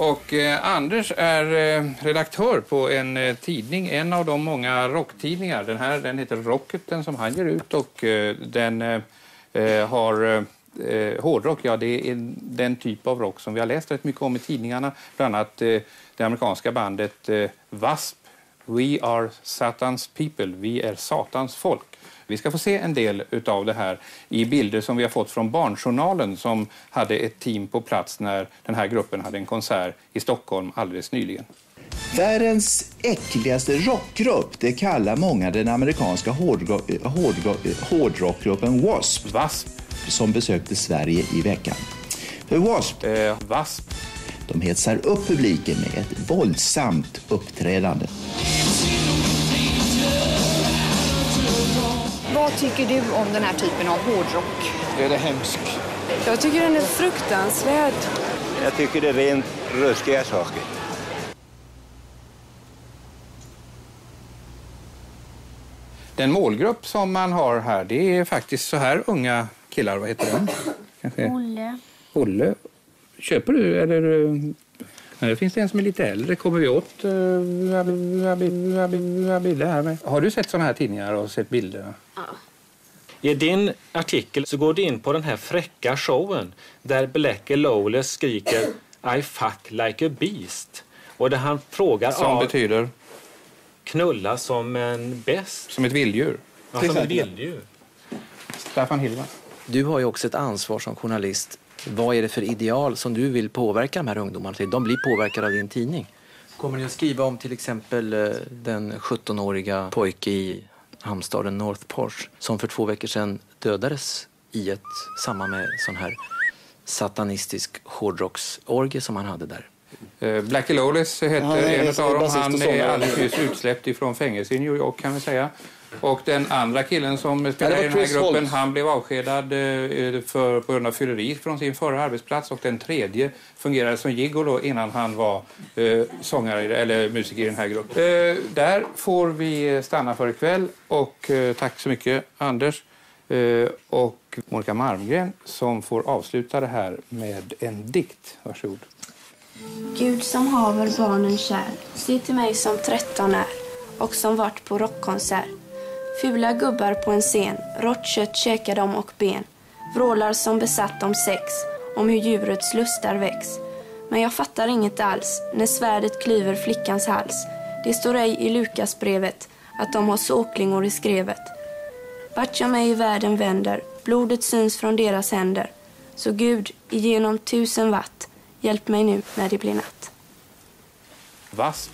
Och eh, Anders är eh, redaktör på en eh, tidning, en av de många rocktidningar. Den här den heter Rocket, den som han ger ut och eh, den eh, eh har eh, eh, hårdrock, ja det är den typ av rock som vi har läst rätt mycket om i tidningarna. Bland annat eh, det amerikanska bandet eh, W.A.S.P. We are Satans people, vi är Satans folk. Vi ska få se en del av det här i bilder som vi har fått från Barnjournalen som hade ett team på plats när den här gruppen hade en konsert i Stockholm alldeles nyligen. Världens äckligaste rockgrupp, det kallar många den amerikanska hårdro hårdro hårdrockgruppen W.A.S.P. W.A.S.P. som besökte Sverige i veckan. För W.A.S.P. Eh, W.A.S.P. De hetsar upp publiken med ett våldsamt uppträdande. Vad tycker du om den här typen av hårdrock? Den är hemsk. Jag tycker den är fruktansvärd. Jag tycker det är rent ruskiga saker. Den målgrupp som man har här, det är faktiskt så här unga killar. Vad heter den? Kanske? Olle. Olle. Köper du eller? Eh, Nej, det finns en som är lite äldre. Kommer vi åt bilder här med? Har du sett såna här tidningar och sett bilder? I din artikel så går du in på den här fräcka showen där Blackie Lawless skriker I fuck like a beast. Och där han frågar Som av betyder? knulla som en bäst. Som ett vilddjur? Ja, som ett vilddjur. Staffan Hillman. Du har ju också ett ansvar som journalist. Vad är det för ideal som du vill påverka de här ungdomarna till? De blir påverkade av din tidning. Kommer ni att skriva om till exempel eh, den 17-åriga pojke i hamnstaden North Porsche som för två veckor sedan dödades i ett samband med sån här satanistisk hårdrocksorgie som han hade där? Eh, Blackie Lawless heter är en av dem. Han är alldeles nyss utsläppt ifrån fängelse i New York kan vi säga. Och den andra killen som spelar i den här gruppen, Holt. han blev avskedad eh, för, på grund av fylleri från sin förra arbetsplats. Och den tredje fungerade som gigolo innan han var eh, sångare eller musiker i den här gruppen. Eh, där får vi stanna för ikväll och eh, tack så mycket Anders. Eh, och Monica Malmgren som får avsluta det här med en dikt. Varsågod. Gud som haver barnen kär, se till mig som tretton är och som vart på rockkonsert. Fula gubbar på en scen, rått kött käkar de och ben. Vrålar som besatt om sex, om hur djurets lustar väcks. Men jag fattar inget alls när svärdet klyver flickans hals. Det står ej i Lukasbrevet att de har såklingor i skrevet. Vart jag mig i världen vänder, blodet syns från deras händer. Så Gud, igenom tusen watt, hjälp mig nu när det blir natt. Vasp.